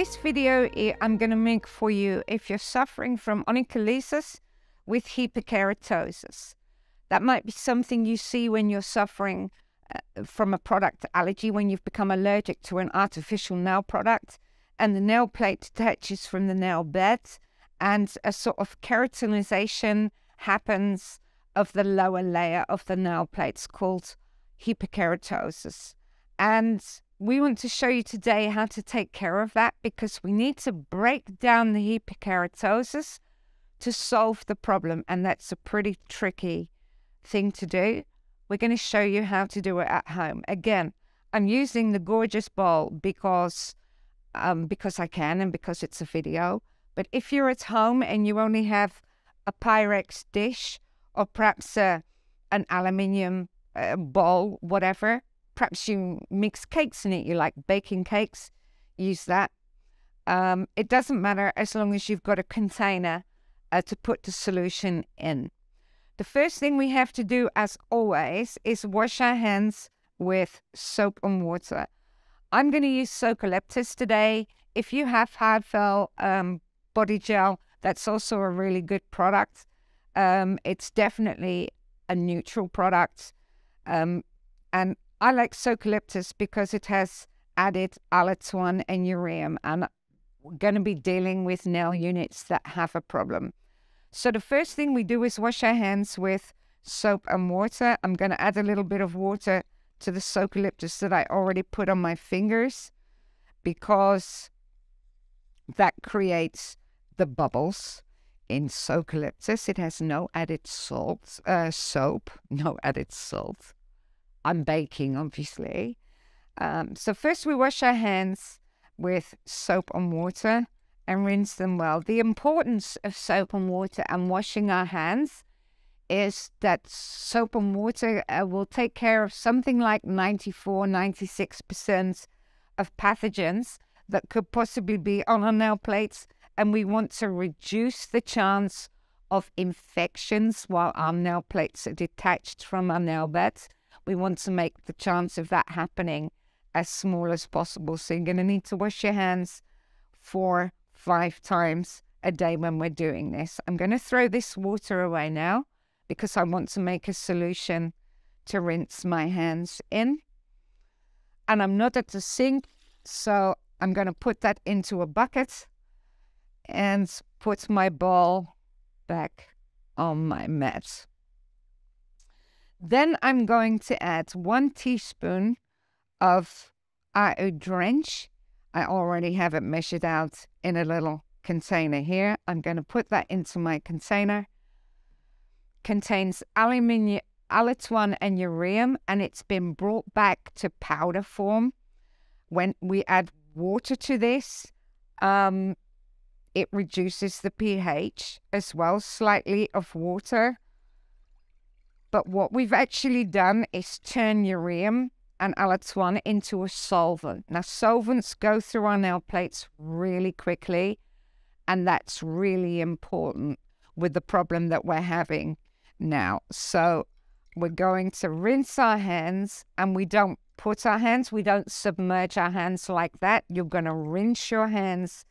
this video I'm going to make for you if you're suffering from onycholysis with hyperkeratosis. That might be something you see when you're suffering uh, from a product allergy, when you've become allergic to an artificial nail product and the nail plate detaches from the nail bed and a sort of keratinization happens of the lower layer of the nail plates called hyperkeratosis. And we want to show you today how to take care of that because we need to break down the hyperkeratosis to solve the problem. And that's a pretty tricky thing to do. We're going to show you how to do it at home. Again, I'm using the gorgeous bowl because um, because I can and because it's a video. But if you're at home and you only have a Pyrex dish or perhaps a, an aluminium uh, bowl, whatever, perhaps you mix cakes in it, you like baking cakes, use that. Um, it doesn't matter as long as you've got a container uh, to put the solution in. The first thing we have to do, as always, is wash our hands with soap and water. I'm going to use Socalyptus today. If you have Hardfell um, body gel, that's also a really good product. Um, it's definitely a neutral product. Um, and I like Socalyptus because it has added allantoin and urea. And we're going to be dealing with nail units that have a problem. So the first thing we do is wash our hands with soap and water. I'm going to add a little bit of water to the Socalyptus that I already put on my fingers because that creates the bubbles. In Socalyptus, it has no added salt, uh, soap, no added salt. I'm baking, obviously. Um, so first we wash our hands with soap and water and rinse them well. The importance of soap and water and washing our hands is that soap and water uh, will take care of something like 94, 96% of pathogens that could possibly be on our nail plates. And we want to reduce the chance of infections while our nail plates are detached from our nail beds. We want to make the chance of that happening as small as possible. So you're going to need to wash your hands four, five times a day when we're doing this. I'm going to throw this water away now because I want to make a solution to rinse my hands in. And I'm not at the sink, so I'm going to put that into a bucket and put my ball back on my mat. Then I'm going to add one teaspoon of AO Drench. I already have it measured out in a little container here. I'm going to put that into my container contains aluminium, and urea, and it's been brought back to powder form. When we add water to this, um, it reduces the pH as well, slightly of water. But what we've actually done is turn urea and allantoin into a solvent. Now, solvents go through our nail plates really quickly, and that's really important with the problem that we're having now. So we're going to rinse our hands and we don't put our hands, we don't submerge our hands like that. You're going to rinse your hands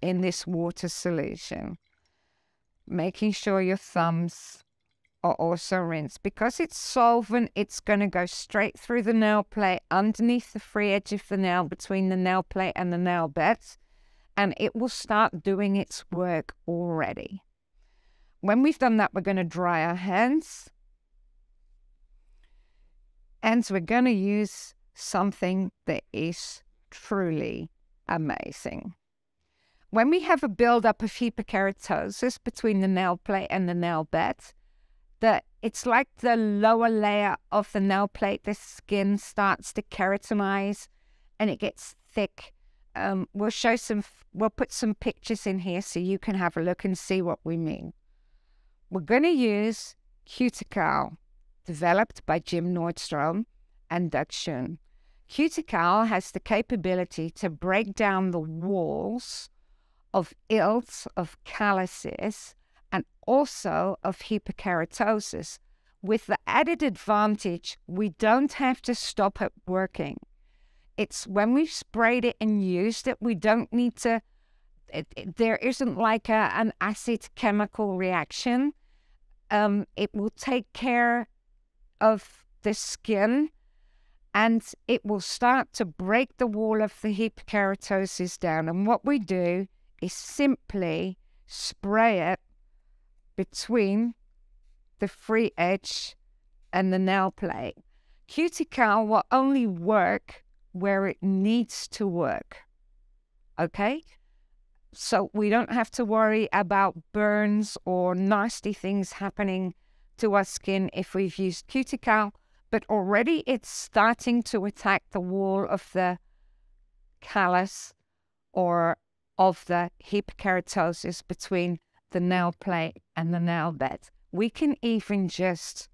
in this water solution, making sure your thumbs are also rinsed. Because it's solvent, it's going to go straight through the nail plate, underneath the free edge of the nail, between the nail plate and the nail bed, and it will start doing its work already. When we've done that, we're going to dry our hands. And so we're going to use something that is truly amazing. When we have a buildup of hyperkeratosis between the nail plate and the nail bed, that it's like the lower layer of the nail plate, the skin starts to keratinize and it gets thick. Um, we'll show some, we'll put some pictures in here so you can have a look and see what we mean. We're going to use Cutical, developed by Jim Nordstrom and Doug Schoon. Cutical has the capability to break down the walls of ills, of calluses, and also of hyperkeratosis, with the added advantage we don't have to stop it working. it's when we've sprayed it and used it, we don't need to, it, it, there isn't like a, an acid chemical reaction. Um, it will take care of the skin and it will start to break the wall of the keratosis down. And what we do is simply spray it between the free edge and the nail plate. Cuticle will only work where it needs to work. Okay? So we don't have to worry about burns or nasty things happening to our skin if we've used cuticle, but already it's starting to attack the wall of the callus or of the keratosis between the nail plate and the nail bed. We can even just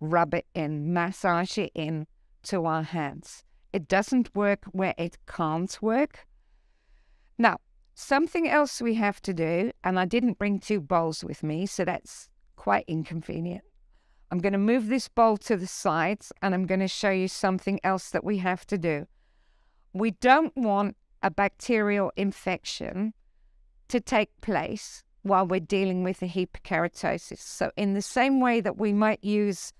rub it in, massage it in to our hands. It doesn't work where it can't work. Now, something else we have to do, and I didn't bring two bowls with me, so that's quite inconvenient. I'm going to move this bowl to the sides and I'm going to show you something else that we have to do. We don't want a bacterial infection to take place while we're dealing with the hyperkeratosis. So, in the same way that we might use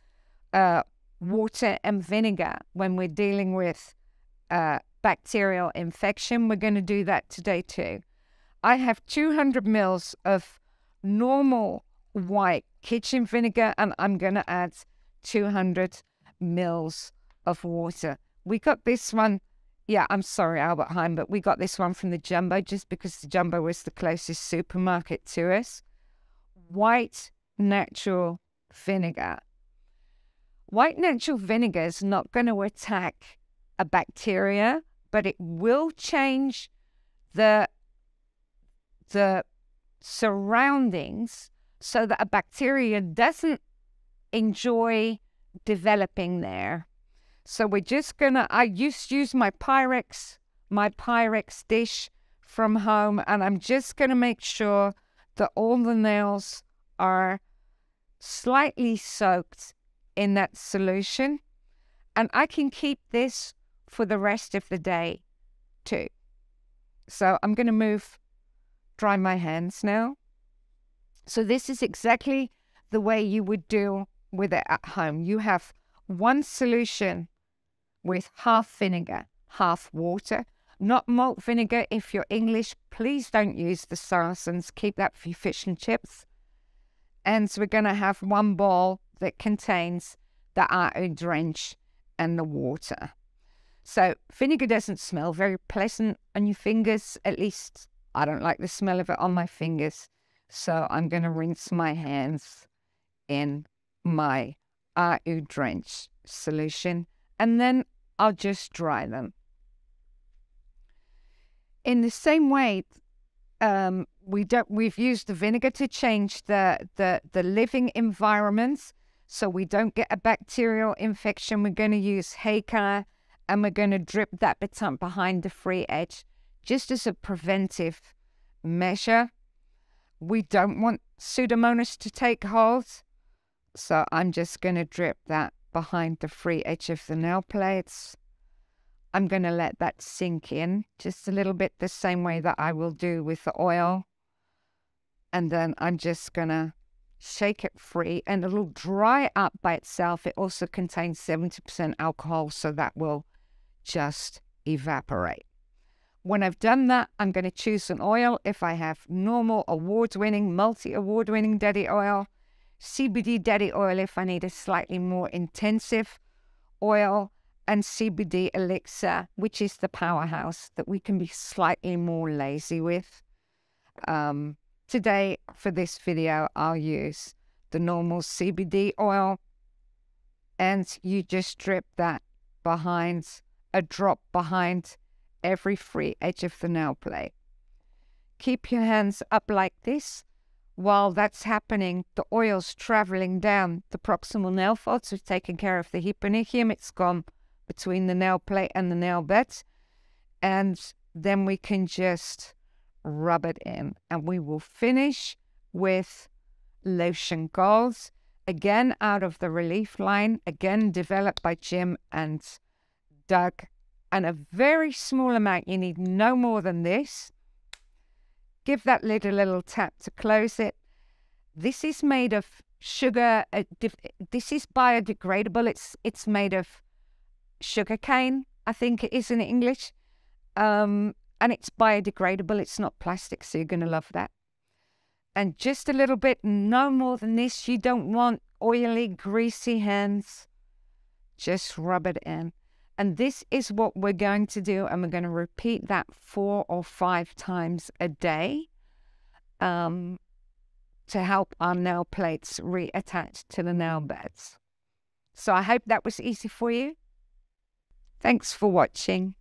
uh, water and vinegar when we're dealing with uh, bacterial infection, we're going to do that today too. I have 200 mils of normal white kitchen vinegar and I'm going to add 200 mils of water. We got this one yeah, I'm sorry, Albert Heijn, but we got this one from the Jumbo just because the Jumbo was the closest supermarket to us. White natural vinegar. White natural vinegar is not going to attack a bacteria, but it will change the the surroundings so that a bacteria doesn't enjoy developing there. So we're just gonna, I used to use my Pyrex, my Pyrex dish from home, and I'm just gonna make sure that all the nails are slightly soaked in that solution. And I can keep this for the rest of the day too. So I'm to move, dry my hands now. So this is exactly the way you would do with it at home. You have one solution with half vinegar, half water. Not malt vinegar if you're English. Please don't use the Sarson's. Keep that for your fish and chips. And so we're going to have one bowl that contains the Au drench and the water. So vinegar doesn't smell very pleasant on your fingers. At least I don't like the smell of it on my fingers. So I'm going to rinse my hands in my Au drench solution. And then I'll just dry them. In the same way, um, we don't. We've used the vinegar to change the the the living environments, so we don't get a bacterial infection. We're going to use Heka, and we're going to drip that bit up behind the free edge, just as a preventive measure. We don't want Pseudomonas to take hold, so I'm just going to drip that behind the free edge of the nail plates. I'm going to let that sink in just a little bit the same way that I will do with the oil. And then I'm just going to shake it free and it'll dry up by itself. It also contains 70% alcohol, so that will just evaporate. When I've done that, I'm going to choose an oil. If I have normal award winning, multi award winning daddy oil, CBD daddy oil if I need a slightly more intensive oil, and CBD elixir, which is the powerhouse that we can be slightly more lazy with. Um, today, for this video, I'll use the normal CBD oil, and you just drip that behind a drop behind every free edge of the nail plate. Keep your hands up like this while that's happening, the oil's traveling down the proximal nail folds. We've taken care of the hyponychium. It's gone between the nail plate and the nail bed. And then we can just rub it in. And we will finish with lotion gold. Again, out of the ReLeaf line, again developed by Jim and Doug. and a very small amount. You need no more than this. Give that lid a little tap to close it. This is made of sugar. This is biodegradable. It's it's made of sugar cane. I think it is in English. Um, and it's biodegradable. It's not plastic, so you're going to love that. And just a little bit, no more than this. You don't want oily, greasy hands. Just rub it in. And this is what we're going to do. And we're going to repeat that four or five times a day um, to help our nail plates reattach to the nail beds. So I hope that was easy for you. Thanks for watching.